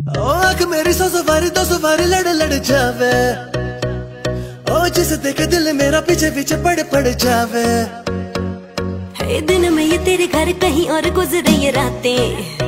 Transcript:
ओ आँख मेरी सौ सवारी दो सवारी लड़ लड़ जावे। ओ जिसे देखे दिल मेरा पीछे पीछे पड़ पड़ जावे। है दिन में ये तेरे घर कहीं और गुजरे ये रातें।